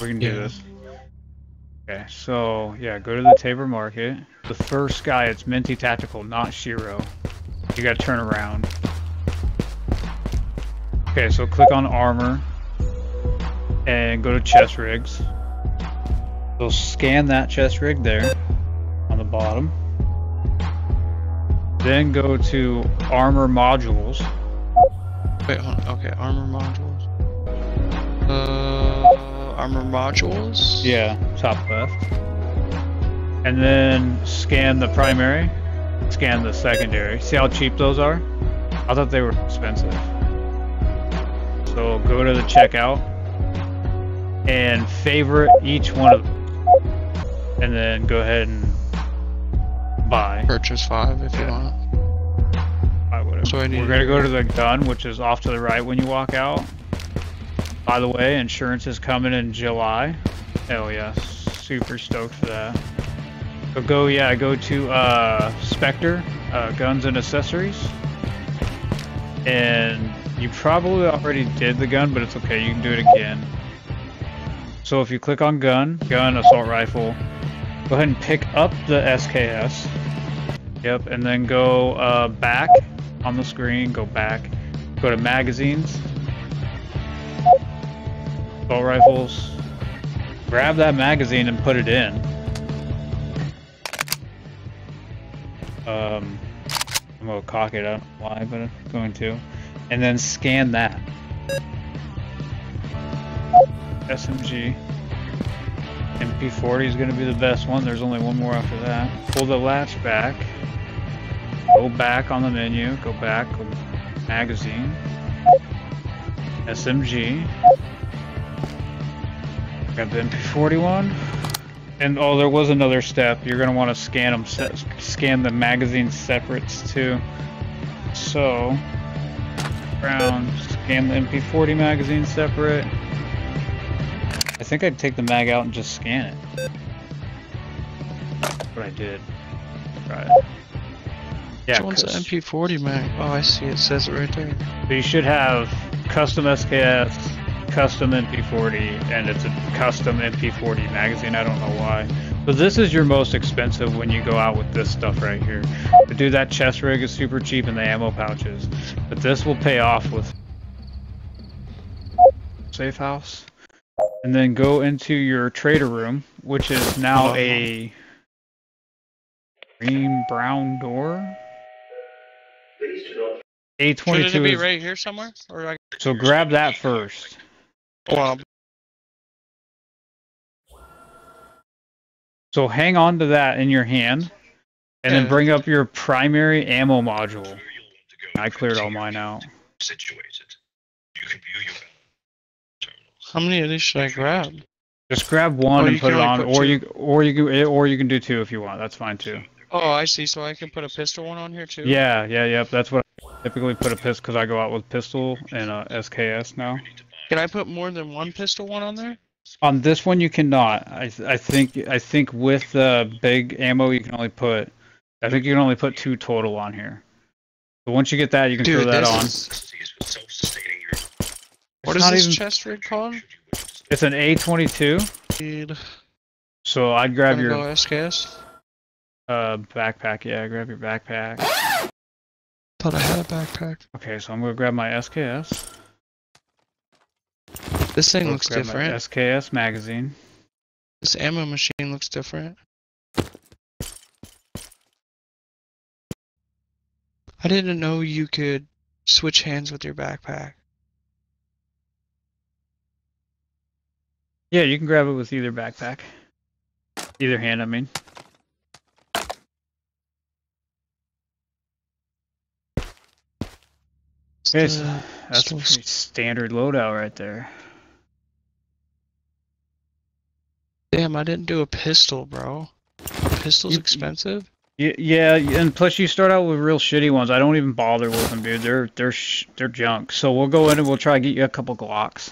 We can do Yeah. this. Okay, so yeah, go to the Tabor Market. The first guy, it's Minty Tactical, not Shiro. You gotta turn around. Okay, so click on armor and go to chest rigs. So scan that chest rig there on the bottom. Then go to armor modules. Wait, hold on. Okay, armor modules. Uh, armor modules. Yeah, top left. And then scan the primary, scan the secondary. See how cheap those are? I thought they were expensive. So go to the checkout and favorite each one of them. And then go ahead and buy. Purchase five if you want. whatever. So I need We're gonna go to the gun, which is off to the right when you walk out. By the way, insurance is coming in July. Hell yeah, super stoked for that. So go, yeah, go to uh, Spectre, uh, guns and accessories. And you probably already did the gun, but it's okay, you can do it again. So if you click on gun, gun, assault rifle, go ahead and pick up the SKS. Yep, and then go uh, back on the screen, go back, go to magazines, assault rifles, grab that magazine and put it in. Um, I'm gonna cock it up, why, but I'm going to. And then scan that. SMG. MP40 is gonna be the best one, there's only one more after that. Pull the latch back. Go back on the menu, go back, magazine, SMG, grab the MP41, and oh, there was another step. You're gonna want to scan them, scan the magazine separates too. So, round, scan the MP40 magazine separate. I think I'd take the mag out and just scan it. That's what I did. Try it. Yeah, Which one's the 'cause- MP40 mag? Oh, I see. It says it right there. So you should have custom SKS, custom MP40, and it's a custom MP40 magazine. I don't know why. But this is your most expensive when you go out with this stuff right here. To do that chest rig is super cheap and the ammo pouches. But this will pay off with safe house. And then go into your trader room, which is now a green brown door. A22 Shouldn't it be right here somewhere? Or so grab that first. Well, So hang on to that in your hand, and then bring up your primary ammo module. I cleared all mine out. situated. You can view your terminals. how many of these should I grab? Just grab one Oh, and put it on, put or you or you can or you can do two if you want. That's fine too. Oh, I see. So I can put a pistol one on here too. Yeah, yeah, yep. That's what I typically put a pistol because I go out with pistol and uh, SKS now. Can I put more than one pistol one on there? On this one, you cannot. I th- I think I think with the big ammo, you can only put. I think you can only put two total on here. But once you get that, you can Dude, throw that on. is- Necessities with self-sustaining your What is this even- chest rig called? It's an A22, Need- so I'd grab your go SKS? uh backpack. Yeah, grab your backpack. Thought I had a backpack. Okay, so I'm gonna grab my SKS. This thing Go looks different. SKS magazine. This ammo machine looks different. I didn't know you could switch hands with your backpack. Yeah, you can grab it with either backpack. Either hand, I mean. Okay, so that's a pretty standard loadout right there. Damn, I didn't do a pistol, bro. A pistol's You- expensive? Yeah, and plus you start out with real shitty ones. I don't even bother with them, dude. They're they're sh- they're junk. So we'll go in and we'll try to get you a couple Glocks.